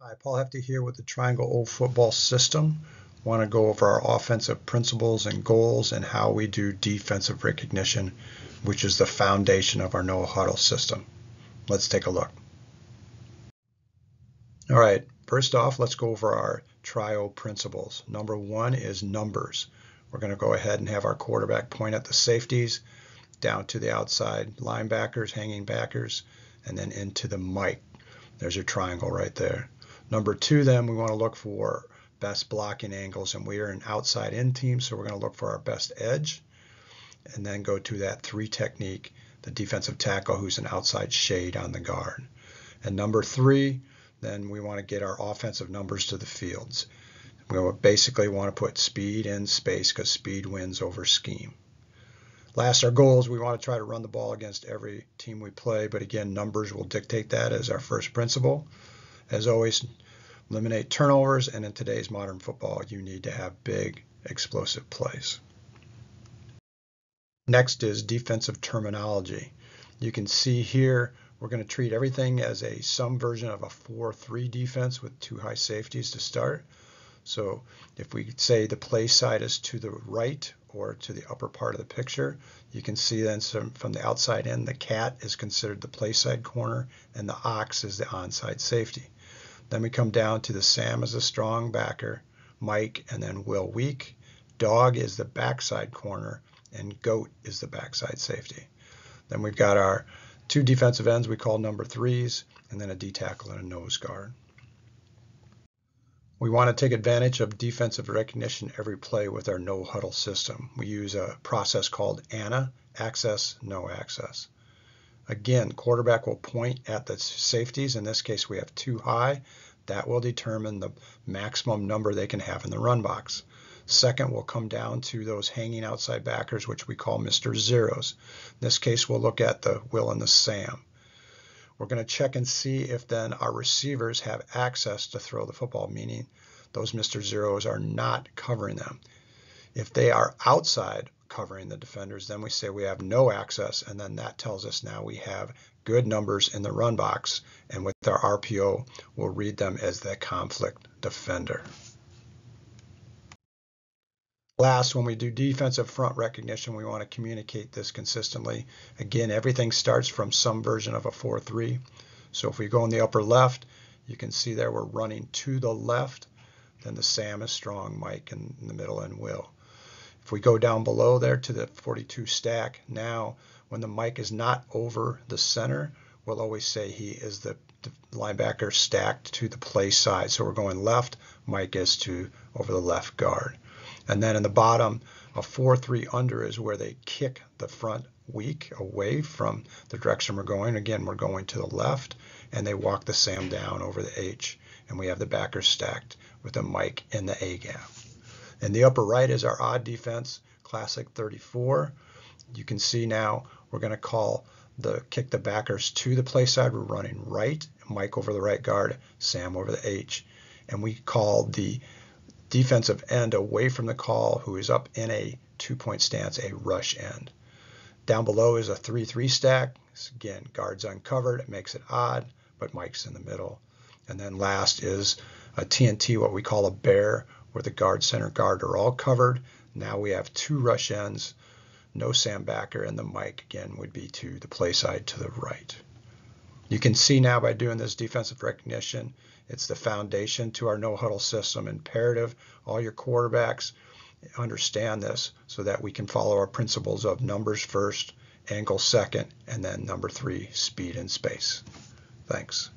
Hi, Paul Hefty here with the Triangle O football system. Want to go over our offensive principles and goals and how we do defensive recognition, which is the foundation of our no huddle system. Let's take a look. All right, first off, let's go over our trio principles. Number one is numbers. We're going to go ahead and have our quarterback point at the safeties, down to the outside linebackers, hanging backers, and then into the Mike. There's your triangle right there. Number two, then we want to look for best blocking angles, and we are an outside in team, so we're going to look for our best edge, and then go to that three technique, the defensive tackle who's an outside shade on the guard. And number three, then we want to get our offensive numbers to the fields. We basically want to put speed in space because speed wins over scheme. Last, our goals, we want to try to run the ball against every team we play, but again, numbers will dictate that as our first principle. As always, eliminate turnovers, and in today's modern football, you need to have big, explosive plays. Next is defensive terminology. You can see here we're going to treat everything as a some version of a 4-3 defense with two high safeties to start. So if we say the play side is to the right or to the upper part of the picture, you can see then from the outside in, the cat is considered the play side corner and the ox is the onside safety. Then we come down to the Sam as a strong backer, Mike, and then Will weak. Dog is the backside corner, and Goat is the backside safety. Then we've got our two defensive ends we call number threes, and then a D tackle and a nose guard. We want to take advantage of defensive recognition every play with our no huddle system. We use a process called ANA, access, no access. Again, quarterback will point at the safeties. In this case, we have two high. That will determine the maximum number they can have in the run box. Second we'll come down to those hanging outside backers, which we call Mr. Zeros. In this case, we'll look at the Will and the Sam. We're going to check and see if then our receivers have access to throw the football, meaning those Mr. Zeros are not covering them. If they are outside covering the defenders. Then we say we have no access, and then that tells us now we have good numbers in the run box, and with our RPO, we'll read them as the conflict defender. Last, when we do defensive front recognition, we want to communicate this consistently. Again, everything starts from some version of a 4-3. So if we go in the upper left, you can see there we're running to the left. Then the Sam is strong, Mike in the middle, and Will. If we go down below there to the 42 stack, now when the Mike is not over the center, we'll always say he is the, the linebacker stacked to the play side. So we're going left, Mike is to over the left guard. And then in the bottom, a 4-3 under is where they kick the front weak away from the direction we're going. Again, we're going to the left, and they walk the Sam down over the H, and we have the backer stacked with the Mike in the A gap. In the upper right is our odd defense, classic 34. You can see now we're going to call the kick the backers to the play side. We're running right, Mike over the right guard, Sam over the H. And we call the defensive end away from the call who is up in a two-point stance, a rush end. Down below is a 3-3 stack. Again, guards uncovered. It makes it odd, but Mike's in the middle. And then last is a TNT, what we call a bear, where the guard, center guard are all covered. Now we have two rush ends, no Sam backer, and the Mike again would be to the play side to the right. You can see now by doing this defensive recognition, it's the foundation to our no huddle system. Imperative, all your quarterbacks understand this so that we can follow our principles of numbers first, angle second, and then number three, speed and space. Thanks.